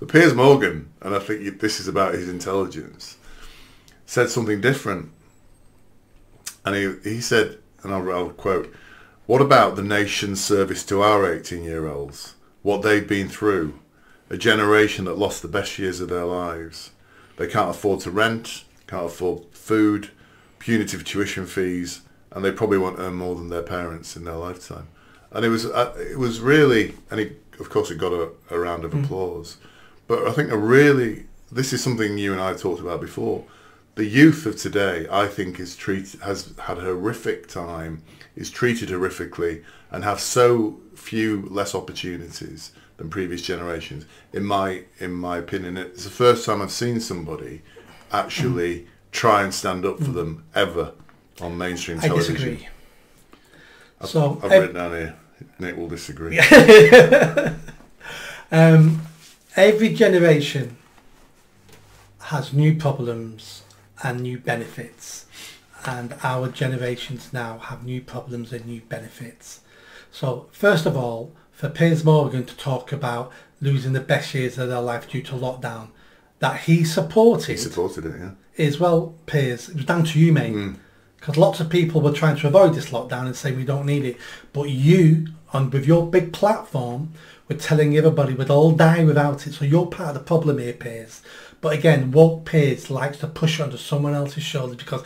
But Piers Morgan, and I think this is about his intelligence, said something different. And he, he said, and I'll, I'll quote, what about the nation's service to our 18 year olds? What they've been through? A generation that lost the best years of their lives. They can't afford to rent, can't afford food, punitive tuition fees, and they probably won't earn more than their parents in their lifetime. And it was uh, it was really, and he, of course it got a, a round of Mm. applause. But I think a really, this is something you and I have talked about before. The youth of today, I think, is treat has had a horrific time, is treated horrifically, and have so few less opportunities than previous generations. In my in my opinion, it's the first time I've seen somebody actually try and stand up for them ever on mainstream I television. disagree. So I've ev- written down here. Nick will disagree. um, every generation has new problems and new benefits, and our generations now have new problems and new benefits. So first of all, for Piers Morgan to talk about losing the best years of their life due to lockdown, that he supported He supported it, yeah. is well, Piers, it was down to you, mate. Mm. Because lots of people were trying to avoid this lockdown and saying we don't need it. But you, on with your big platform, were telling everybody we'd all die without it. So you're part of the problem here, Piers. But again, woke Piers likes to push it onto someone else's shoulders because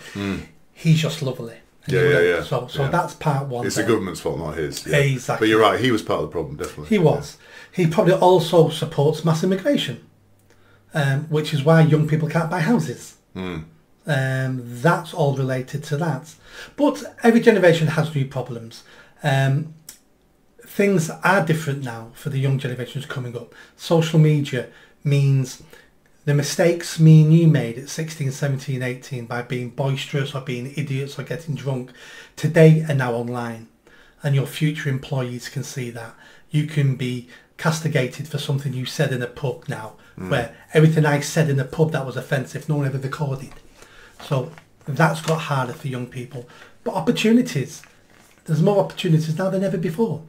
he's just lovely. Yeah, yeah, yeah, So, so yeah. that's part one. It's the government's fault, not his. Yeah. Exactly. But you're right, he was part of the problem, definitely. He was. He probably also supports mass immigration, um, which is why young people can't buy houses. Hmm. Um, that's all related to that. But every generation has new problems. Um, things are different now for the young generations coming up. Social media means the mistakes me and you made at 16, 17, 18 by being boisterous or being idiots or getting drunk today are now online. And your future employees can see that. You can be castigated for something you said in a pub now, mm. where everything I said in a pub that was offensive, no one ever recorded. So that's got harder for young people. But opportunities, there's more opportunities now than ever before.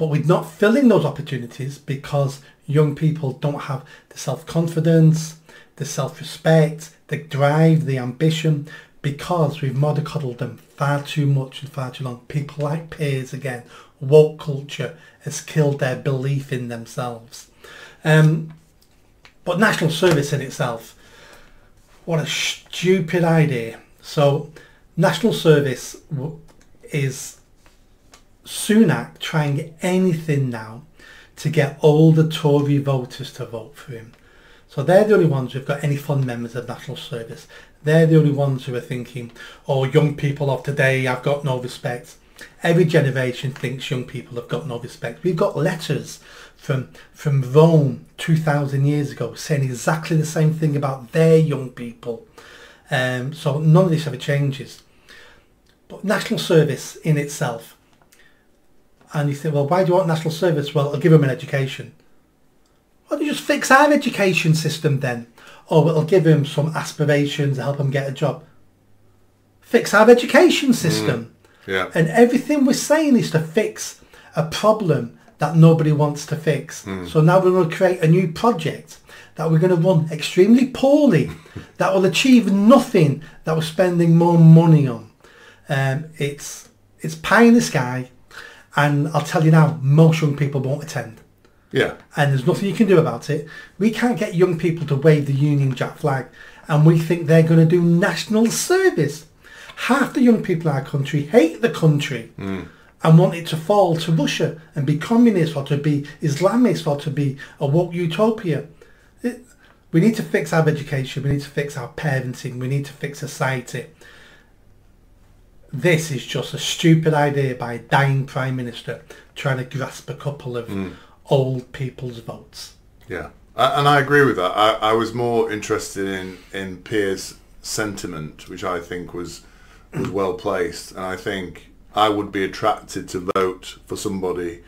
But we're not filling those opportunities because young people don't have the self-confidence, the self-respect, the drive, the ambition, because we've mollycoddled them far too much and far too long. People like Piers again, woke culture has killed their belief in themselves. Um, but national service in itself, what a stupid idea. So, national service is Sunak trying anything now to get all the Tory voters to vote for him. So they're the only ones who've got any fond members of national service. They're the only ones who are thinking, oh, young people of today I've got no respect. Every generation thinks young people have got no respect. We've got letters from from Rome 2,000 years ago saying exactly the same thing about their young people. Um, so none of this ever changes. But national service in itself, and you think, well, why do you want national service? Well, it'll give them an education. Why don't you just fix our education system then? Or it'll give them some aspirations to help them get a job. Fix our education system. Yeah. And everything we're saying is to fix a problem that nobody wants to fix. So now we're going to create a new project that we're going to run extremely poorly, that will achieve nothing that we're spending more money on. Um, it's it's pie in the sky, and I'll tell you now, most young people won't attend Yeah. and there's nothing you can do about it. We can't get young people to wave the Union Jack flag, and we think they're going to do national service. Half the young people in our country hate the country mm. and want it to fall to Russia and be communist or to be Islamist or to be a woke utopia. It- we need to fix our education. We need to fix our parenting. We need to fix society. This is just a stupid idea by a dying prime minister trying to grasp a couple of hmm. old people's votes. Yeah, I, and I agree with that. I, I was more interested in in Piers' sentiment, which I think was was well placed, and I think I would be attracted to vote for somebody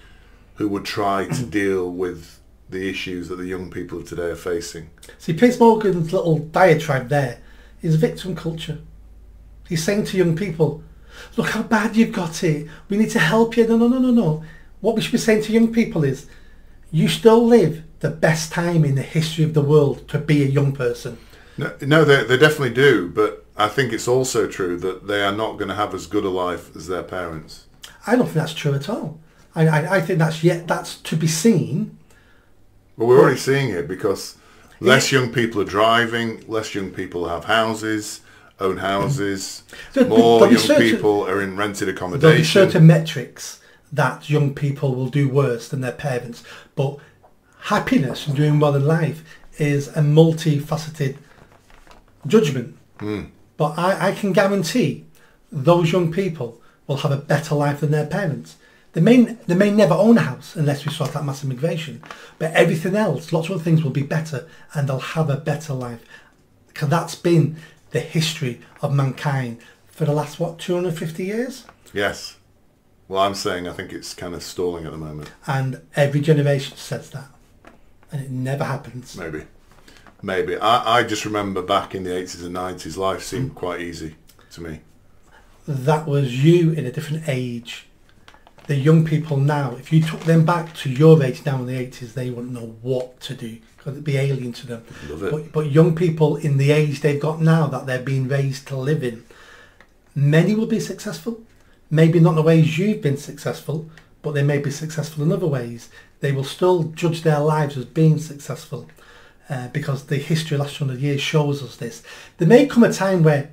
who would try to deal with the issues that the young people of today are facing. See, Piers Morgan's little diatribe there is victim culture. He's saying to young people, look how bad you've got it. We need to help you. No, no, no, no, no. What we should be saying to young people is, you still live the best time in the history of the world to be a young person. No, no they, they definitely do, but I think it's also true that they are not going to have as good a life as their parents. I don't think that's true at all. I, I, I think that's yet that's to be seen. Well, we're already seeing it because less young people are driving, less young people have houses, own houses, more young certain- people are in rented accommodation. There'll be certain metrics that young people will do worse than their parents, but happiness and doing well in life is a multifaceted judgment. Hmm. But I, I can guarantee those young people will have a better life than their parents. They may, they may never own a house unless we sort out mass immigration, but everything else, lots of other things will be better and they'll have a better life. Because that's been the history of mankind for the last, what, 250 years? Yes. Well, I'm saying I think it's kind of stalling at the moment. And every generation says that. And it never happens. Maybe. Maybe. I, I just remember back in the 80s and 90s, life seemed hmm. quite easy to me. That was you in a different age. The young people now, if you took them back to your age now in the 80s, they wouldn't know what to do because it'd be alien to them. But, but young people in the age they've got now that they're being raised to live in, many will be successful. Maybe not in the ways you've been successful, but they may be successful in other ways. They will still judge their lives as being successful uh, because the history of the last 100 years shows us this. There may come a time where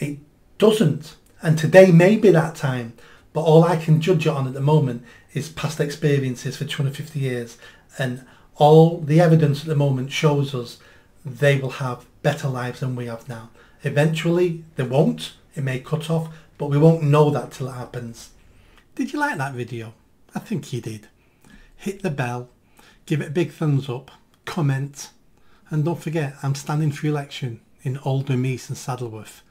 it doesn't, and today may be that time, but all I can judge it on at the moment is past experiences for 250 years, and all the evidence at the moment shows us they will have better lives than we have now. Eventually, they won't. It may cut off, but we won't know that till it happens. Did you like that video? I think you did. Hit the bell, give it a big thumbs up, comment, and don't forget I'm standing for election in Oldham East and Saddleworth.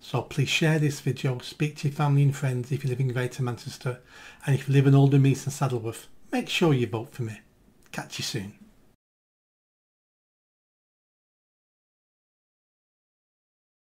So please share this video, speak to your family and friends if you live in Greater Manchester, and if you live in Oldham East and Saddleworth, make sure you vote for me. Catch you soon.